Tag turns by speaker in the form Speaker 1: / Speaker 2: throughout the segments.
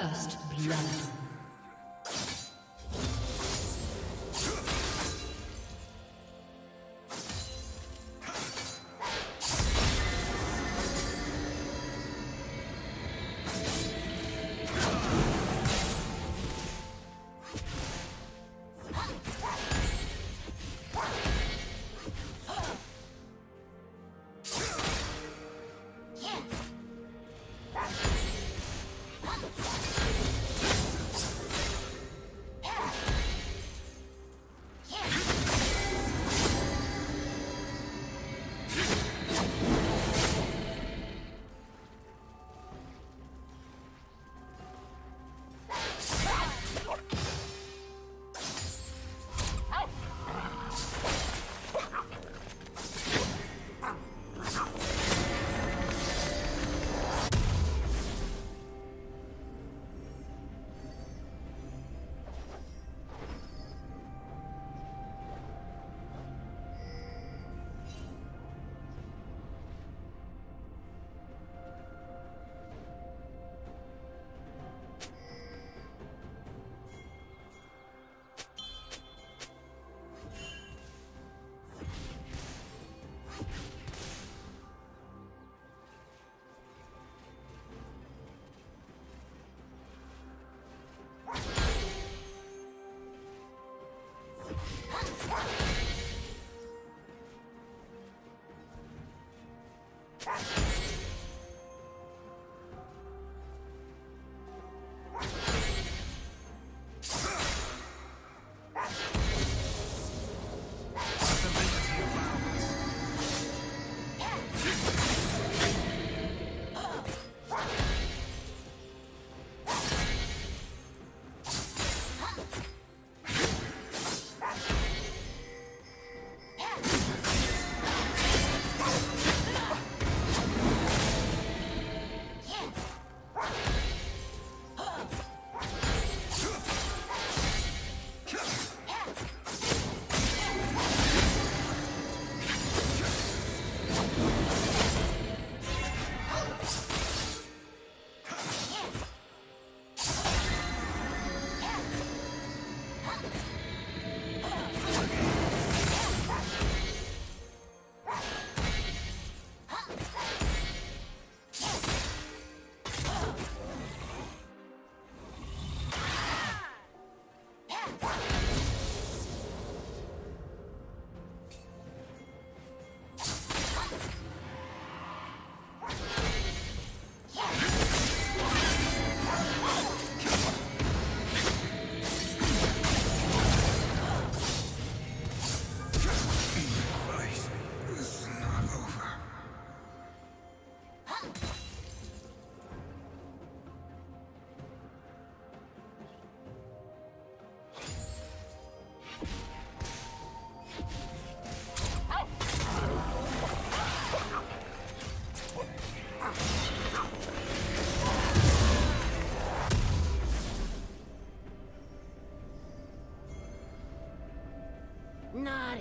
Speaker 1: First blood. Yeah.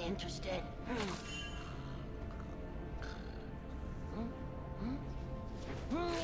Speaker 1: interested. Hmm. Hmm? Hmm? hmm?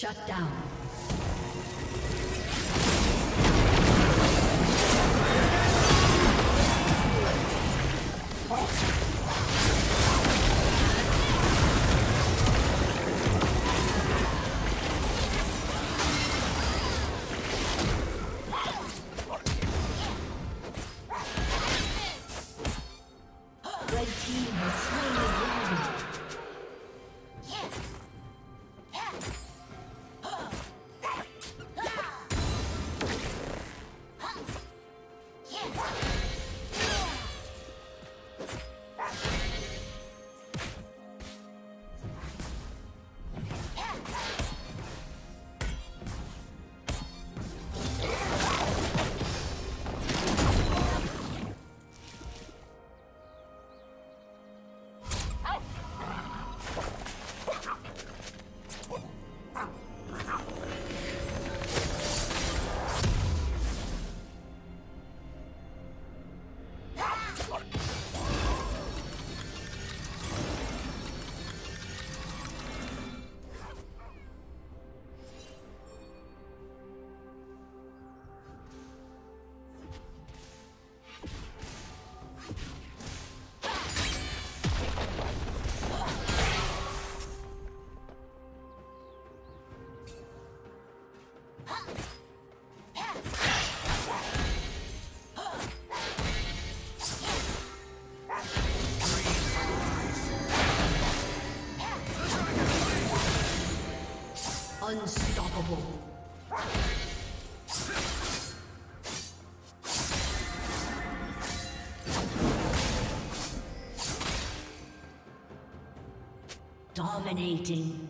Speaker 1: Shut down. Dominating.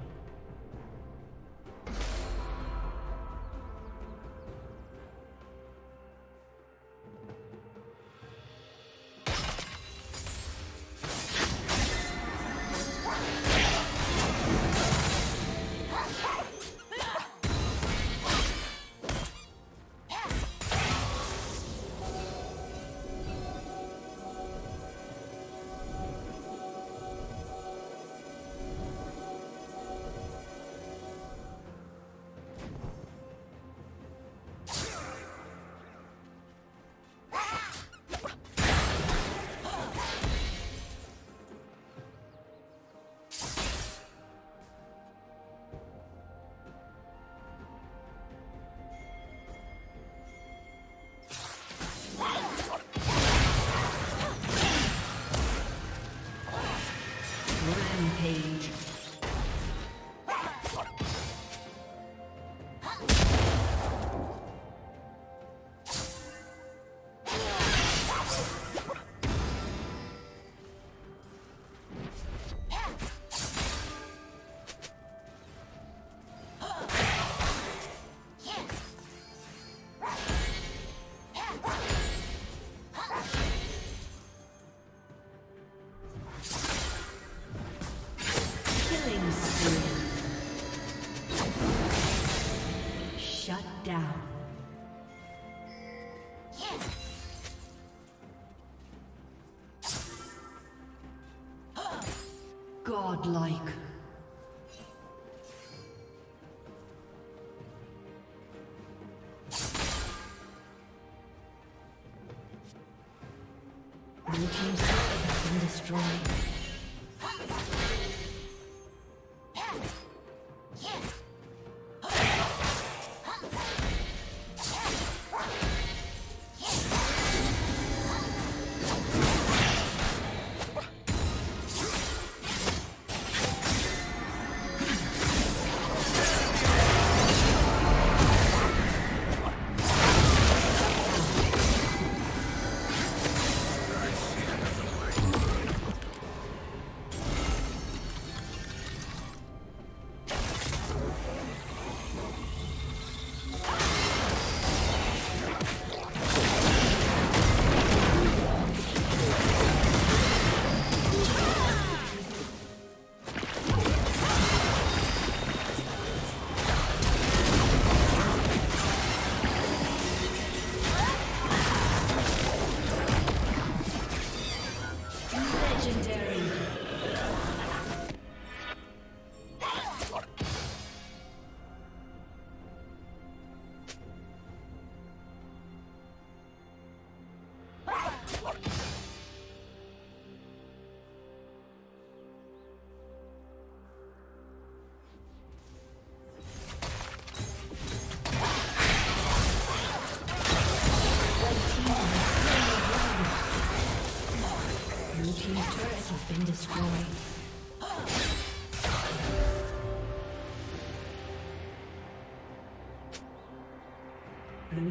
Speaker 1: Godlike.